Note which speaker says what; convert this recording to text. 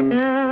Speaker 1: Mm-hmm.